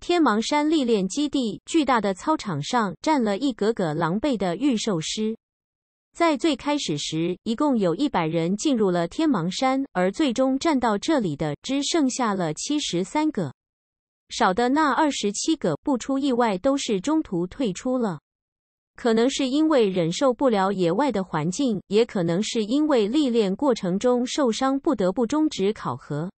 天芒山历练基地巨大的操场上站了一个个狼狈的御兽师。在最开始时，一共有一百人进入了天芒山，而最终站到这里的只剩下了七十三个。少的那二十七个，不出意外都是中途退出了。可能是因为忍受不了野外的环境，也可能是因为历练过程中受伤，不得不终止考核。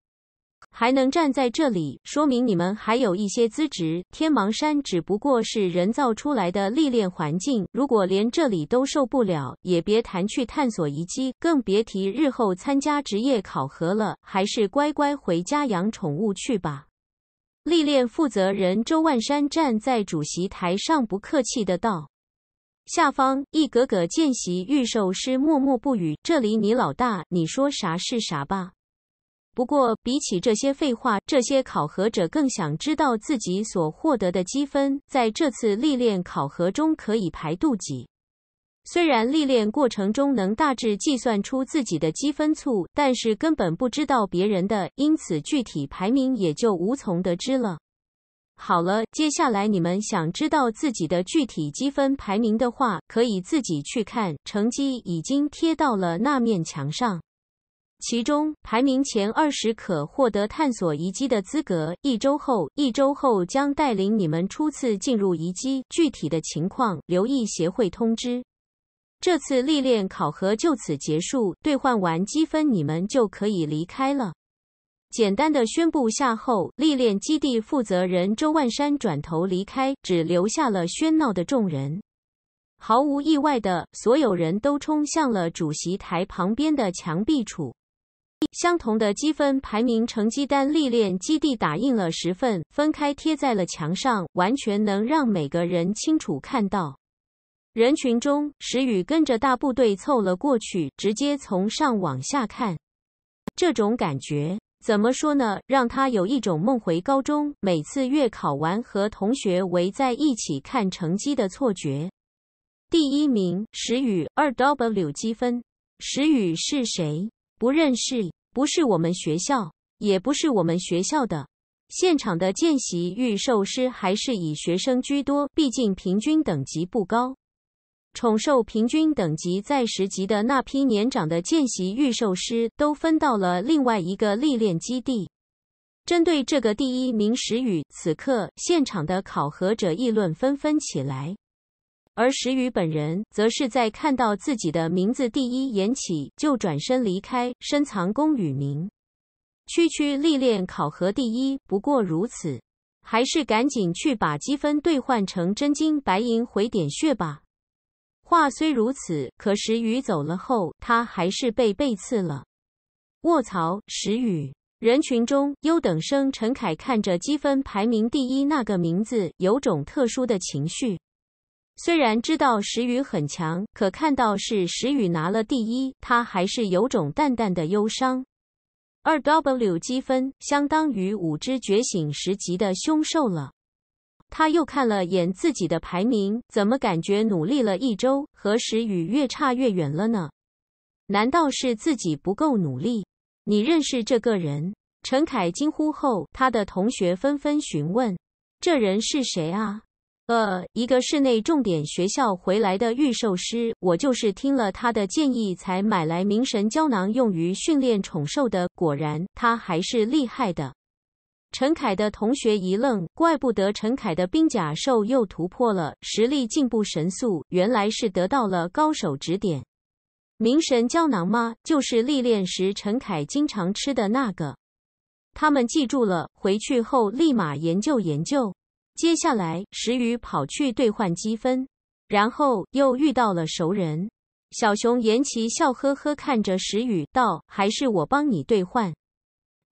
还能站在这里，说明你们还有一些资质。天芒山只不过是人造出来的历练环境，如果连这里都受不了，也别谈去探索遗迹，更别提日后参加职业考核了。还是乖乖回家养宠物去吧。历练负责人周万山站在主席台上，不客气的道。下方一格格见习御兽师默默不语。这里你老大，你说啥是啥吧。不过比起这些废话，这些考核者更想知道自己所获得的积分，在这次历练考核中可以排度几。虽然历练过程中能大致计算出自己的积分簇，但是根本不知道别人的，因此具体排名也就无从得知了。好了，接下来你们想知道自己的具体积分排名的话，可以自己去看，成绩已经贴到了那面墙上。其中排名前二十可获得探索遗迹的资格。一周后，一周后将带领你们初次进入遗迹，具体的情况留意协会通知。这次历练考核就此结束，兑换完积分，你们就可以离开了。简单的宣布下后，历练基地负责人周万山转头离开，只留下了喧闹的众人。毫无意外的，所有人都冲向了主席台旁边的墙壁处。相同的积分排名成绩单，历练基地打印了十份，分开贴在了墙上，完全能让每个人清楚看到。人群中，石宇跟着大部队凑了过去，直接从上往下看，这种感觉。怎么说呢？让他有一种梦回高中，每次月考完和同学围在一起看成绩的错觉。第一名石宇，二 W 积分。石宇是谁？不认识，不是我们学校，也不是我们学校的。现场的见习御兽师还是以学生居多，毕竟平均等级不高。宠兽平均等级在十级的那批年长的见习御兽师都分到了另外一个历练基地。针对这个第一名石宇，此刻现场的考核者议论纷纷起来，而石宇本人则是在看到自己的名字第一眼起就转身离开，深藏功与名。区区历练考核第一不过如此，还是赶紧去把积分兑换成真金白银回点血吧。话虽如此，可石宇走了后，他还是被背刺了。卧槽！石宇！人群中，优等生陈凯看着积分排名第一那个名字，有种特殊的情绪。虽然知道石宇很强，可看到是石宇拿了第一，他还是有种淡淡的忧伤。二 W 积分相当于五只觉醒十级的凶兽了。他又看了眼自己的排名，怎么感觉努力了一周，和时雨越差越远了呢？难道是自己不够努力？你认识这个人？陈凯惊呼后，他的同学纷纷询问：“这人是谁啊？”“呃，一个市内重点学校回来的御兽师，我就是听了他的建议才买来明神胶囊用于训练宠兽的。果然，他还是厉害的。”陈凯的同学一愣，怪不得陈凯的冰甲兽又突破了，实力进步神速，原来是得到了高手指点。明神胶囊吗？就是历练时陈凯经常吃的那个。他们记住了，回去后立马研究研究。接下来，石宇跑去兑换积分，然后又遇到了熟人小熊延奇，笑呵呵看着石宇道：“还是我帮你兑换。”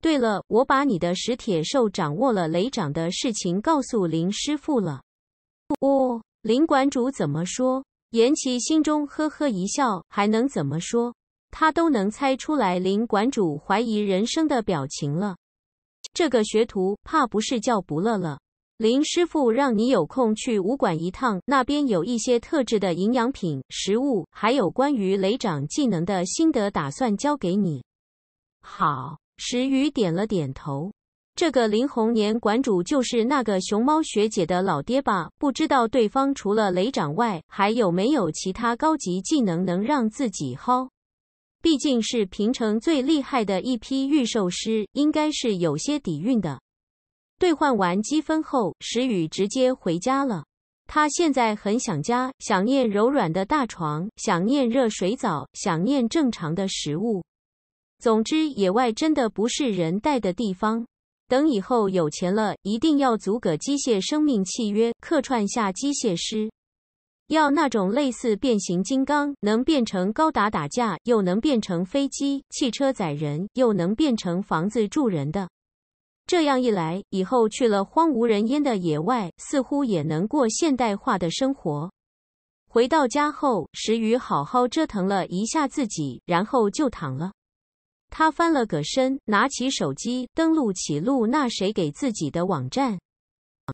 对了，我把你的石铁兽掌握了雷掌的事情告诉林师傅了。哦，林馆主怎么说？严琦心中呵呵一笑，还能怎么说？他都能猜出来林馆主怀疑人生的表情了。这个学徒怕不是叫不乐了。林师傅让你有空去武馆一趟，那边有一些特制的营养品、食物，还有关于雷掌技能的心得，打算教给你。好。石宇点了点头，这个林红年馆主就是那个熊猫学姐的老爹吧？不知道对方除了雷掌外，还有没有其他高级技能能让自己薅？毕竟是平城最厉害的一批御兽师，应该是有些底蕴的。兑换完积分后，石宇直接回家了。他现在很想家，想念柔软的大床，想念热水澡，想念正常的食物。总之，野外真的不是人待的地方。等以后有钱了，一定要组个机械生命契约，客串下机械师。要那种类似变形金刚，能变成高达打架，又能变成飞机、汽车载人，又能变成房子住人的。这样一来，以后去了荒无人烟的野外，似乎也能过现代化的生活。回到家后，石宇好好折腾了一下自己，然后就躺了。他翻了个身，拿起手机登录起路那谁给自己的网站。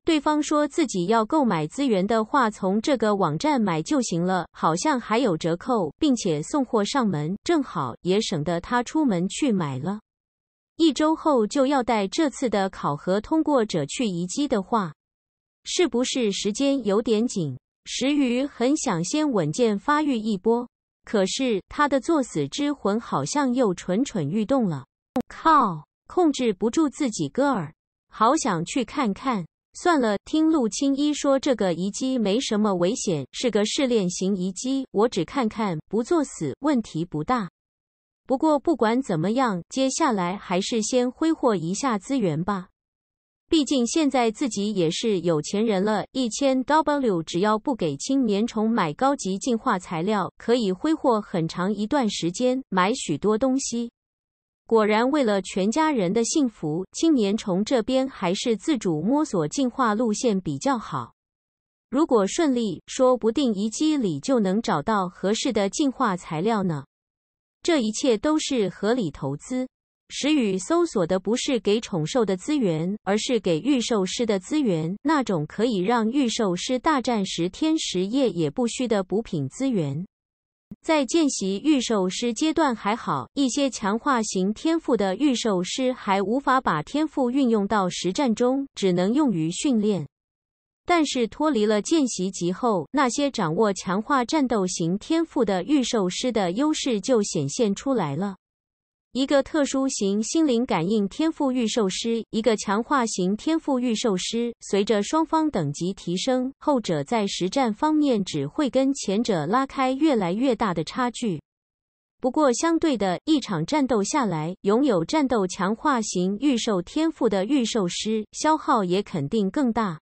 对方说自己要购买资源的话，从这个网站买就行了，好像还有折扣，并且送货上门，正好也省得他出门去买了。一周后就要带这次的考核通过者去移机的话，是不是时间有点紧？石鱼很想先稳健发育一波。可是他的作死之魂好像又蠢蠢欲动了，靠，控制不住自己哥儿，好想去看看。算了，听陆青一说这个遗机没什么危险，是个试炼型遗机，我只看看，不作死，问题不大。不过不管怎么样，接下来还是先挥霍一下资源吧。毕竟现在自己也是有钱人了，一千 W 只要不给青年虫买高级进化材料，可以挥霍很长一段时间，买许多东西。果然，为了全家人的幸福，青年虫这边还是自主摸索进化路线比较好。如果顺利，说不定遗迹里就能找到合适的进化材料呢。这一切都是合理投资。石宇搜索的不是给宠兽的资源，而是给御兽师的资源，那种可以让御兽师大战十天十夜也不虚的补品资源。在见习御兽师阶段还好，一些强化型天赋的御兽师还无法把天赋运用到实战中，只能用于训练。但是脱离了见习级后，那些掌握强化战斗型天赋的御兽师的优势就显现出来了。一个特殊型心灵感应天赋御兽师，一个强化型天赋御兽师。随着双方等级提升，后者在实战方面只会跟前者拉开越来越大的差距。不过，相对的一场战斗下来，拥有战斗强化型御兽天赋的御兽师消耗也肯定更大。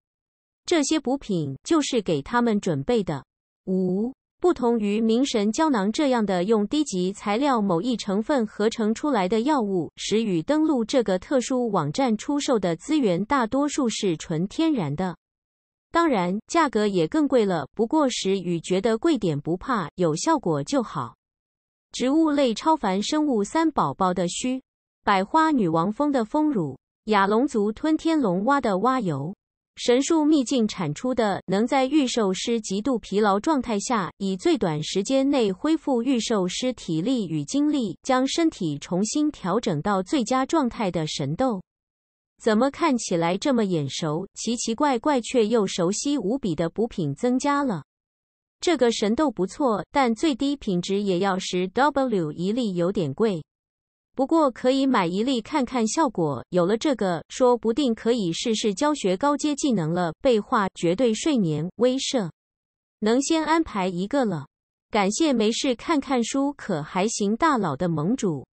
这些补品就是给他们准备的。五。不同于明神胶囊这样的用低级材料某一成分合成出来的药物，石宇登录这个特殊网站出售的资源大多数是纯天然的，当然价格也更贵了。不过石宇觉得贵点不怕，有效果就好。植物类超凡生物三宝宝的须，百花女王蜂的蜂乳，亚龙族吞天龙蛙的蛙油。神树秘境产出的，能在御兽师极度疲劳状态下，以最短时间内恢复御兽师体力与精力，将身体重新调整到最佳状态的神豆，怎么看起来这么眼熟？奇奇怪怪却又熟悉无比的补品增加了。这个神豆不错，但最低品质也要十 W 一粒，有点贵。不过可以买一粒看看效果，有了这个，说不定可以试试教学高阶技能了。背化绝对睡眠威慑，能先安排一个了。感谢没事看看书可还行大佬的盟主。